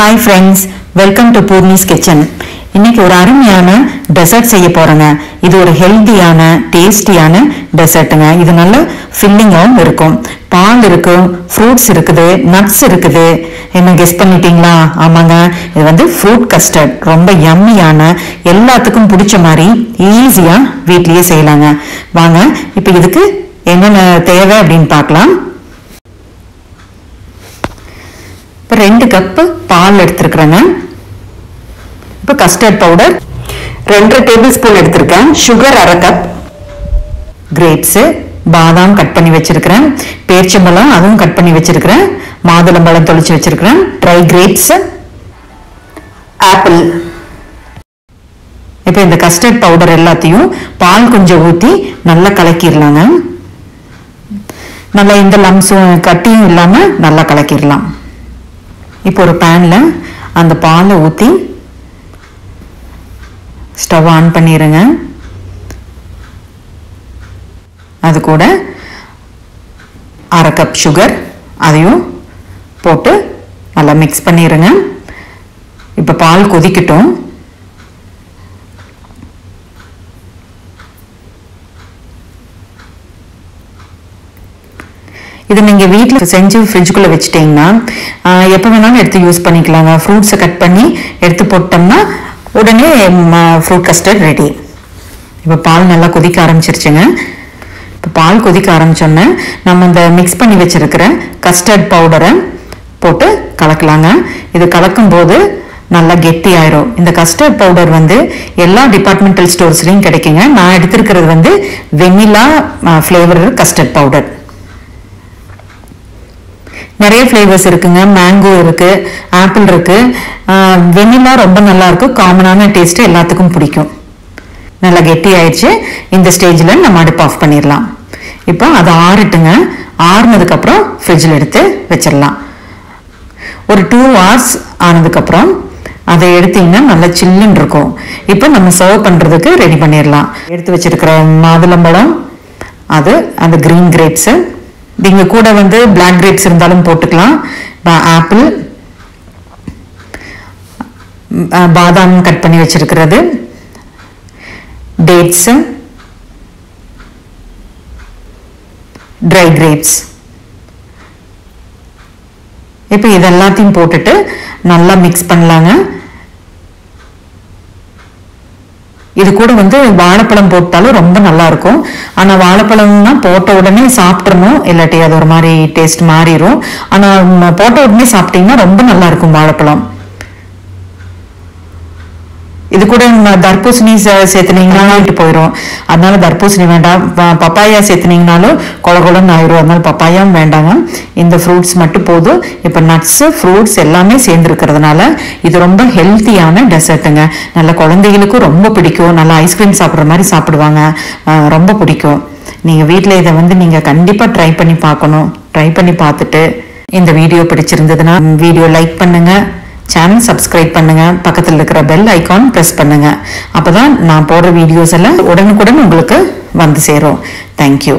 Hi friends welcome to Poorni's kitchen இன்னைக்கு ஒரு அருமையான டெசர்ட் செய்ய போறேங்க. இது ஒரு ஹெல்த்தியான டேஸ்டியான டெசர்ட்டுங்க இது நல்ல ஃபில்லிங்காகவும் இருக்கும். பால் இருக்கும் ஃப்ரூட்ஸ் இருக்குது நட்ஸ் இருக்குது. என்ன கெஸ் பண்ணிட்டீங்களா? ஆமாங்க. இது வந்து ஃப்ரூட் கஸ்டர்ட் ரொம்ப யம்மியான எல்லாத்துக்கும் பிடிச்ச மாதிரி ஈஸியாக வீட்லேயே செய்யலாங்க. வாங்க இப்போ இதுக்கு என்னென்ன தேவை அப்படின்னு பார்க்கலாம் இப்போ ரெண்டு கப்பு பால் எடுத்துருக்குறேங்க இப்போ கஸ்டர்ட் பவுடர் ரெண்டரை டேபிள் ஸ்பூன் எடுத்திருக்கேன். சுகர் அரை கப் கிரேப்ஸு பாதாம் கட் பண்ணி வச்சிருக்கிறேன். பேர்ச்சம்பழம் அதுவும் கட் பண்ணி வச்சிருக்கிறேன். மாதுளம்பழம் தொளிச்சு வச்சிருக்கிறேன். ட்ரை கிரேப்ஸ் ஆப்பிள் இப்போ இந்த கஸ்டர்ட் பவுடர் எல்லாத்தையும் பால் கொஞ்சம் ஊற்றி நல்லா கலக்கிடலாங்க நல்லா இந்த லம்ஸும் கட்டியும் இல்லாமல் நல்லா கலக்கிடலாம். இப்போ ஒரு பேனில் அந்த பாலை ஊற்றி ஸ்டவ் ஆன் பண்ணிடுங்க அது கூட அரை கப் சுகர் அதையும் போட்டு நல்லா மிக்ஸ் பண்ணிடுங்க இப்போ பால் கொதிக்கட்டும். இது நீங்கள் வீட்டில் செஞ்சு ஃப்ரிட்ஜுக்குள்ளே வச்சுட்டிங்கன்னா எப்போ வேணாலும் எடுத்து யூஸ் பண்ணிக்கலாங்க. ஃப்ரூட்ஸை கட் பண்ணி எடுத்து போட்டோம்னா உடனே ஃப்ரூட் கஸ்டர்ட் ரெடி இப்போ பால் நல்லா கொதிக்க ஆரம்பிச்சிருச்சுங்க. இப்போ பால் கொதிக்க ஆரம்பிச்சோன்னே நம்ம இந்த மிக்ஸ் பண்ணி வச்சுருக்கிற கஸ்டர்ட் பவுடரை போட்டு கலக்கலாங்க. இது கலக்கும் போது நல்லா கெட்டி ஆயிரும் இந்த கஸ்டர்ட் பவுடர் வந்து எல்லா டிபார்ட்மெண்டல் ஸ்டோர்ஸ்லையும் கிடைக்குங்க. நான் எடுத்திருக்கிறது வந்து வெண்ணிலா ஃப்ளேவர் கஸ்டர்ட் பவுடர் நிறைய ஃப்ளேவர்ஸ் இருக்குங்க. மேங்கோ இருக்குது ஆப்பிள் இருக்குது வெனிலா ரொம்ப நல்லாயிருக்கும் காமனான டேஸ்ட்டு எல்லாத்துக்கும் பிடிக்கும். நல்லா கெட்டி ஆயிடுச்சு இந்த ஸ்டேஜில் நம்ம அடுப்பு ஆஃப் பண்ணிடலாம். இப்போ அதை ஆறட்டுங்க. ஆறுனதுக்கப்புறம் ஃப்ரிட்ஜில் எடுத்து வச்சிடலாம். ஒரு டூ ஹவர்ஸ் ஆனதுக்கப்புறம் அதை எடுத்தீங்கன்னா நல்லா சில்லுன்னு இருக்கும். இப்போ நம்ம சர்வ் பண்ணுறதுக்கு ரெடி பண்ணிடலாம். எடுத்து வச்சிருக்கிற மாதுளம்பழம் அது அந்த க்ரீன் கிரேப்ஸு நீங்கள் கூட வந்து பிளாக் கிரேப்ஸ் இருந்தாலும் போட்டுக்கலாம். ஆப்பிள் பாதாம் கட் பண்ணி வச்சிருக்கிறது. டேட்ஸு ட்ரை கிரேப்ஸ் இப்போ இது எல்லாத்தையும் போட்டுட்டு நல்லா மிக்ஸ் பண்ணலாங்க. இது கூட வந்து வாழைப்பழம் போட்டாலும் ரொம்ப நல்லா இருக்கும் ஆனால் வாழைப்பழம்னா போட்ட உடனே சாப்பிட்றணும் இல்லாட்டி அது ஒரு மாதிரி டேஸ்ட் மாறிடும் ஆனால் போட்ட உடனே சாப்பிட்டீங்கன்னா ரொம்ப நல்லா இருக்கும் வாழைப்பழம். இது கூட தர்பூசணி சேர்த்துனீங்கன்னா போயிடும் அதனால தர்பூசணி வேண்டாம். பப்பாயா சேர்த்துனீங்கனாலும் கொல கொலன்னு ஆயிரும். அதனால பப்பாயாவும் வேண்டாங்க இந்த ஃப்ரூட்ஸ் மட்டும் போதும். இப்போ நட்ஸு ஃப்ரூட்ஸ் எல்லாமே சேர்ந்துருக்கிறதுனால இது ரொம்ப ஹெல்த்தியான டெசர்ட்டுங்க நல்ல குழந்தைகளுக்கும் ரொம்ப பிடிக்கும். நல்லா ஐஸ்கிரீம் சாப்பிட்ற மாதிரி சாப்பிடுவாங்க. ரொம்ப பிடிக்கும். நீங்கள் வீட்டில் இதை வந்து நீங்கள் கண்டிப்பாக ட்ரை பண்ணி பார்க்கணும். ட்ரை பண்ணி பார்த்துட்டு இந்த வீடியோ பிடிச்சிருந்ததுன்னா வீடியோ லைக் பண்ணுங்கள் சேனல் சப்ஸ்கிரைப் பண்ணுங்க. பக்கத்தில் இருக்கிற பெல் ஐக்கான் ப்ரெஸ் பண்ணுங்க. அப்பதான் நான் போடுற வீடியோஸ் எல்லாம் உடனுக்குடன் உங்களுக்கு வந்து சேரும். தேங்க்யூ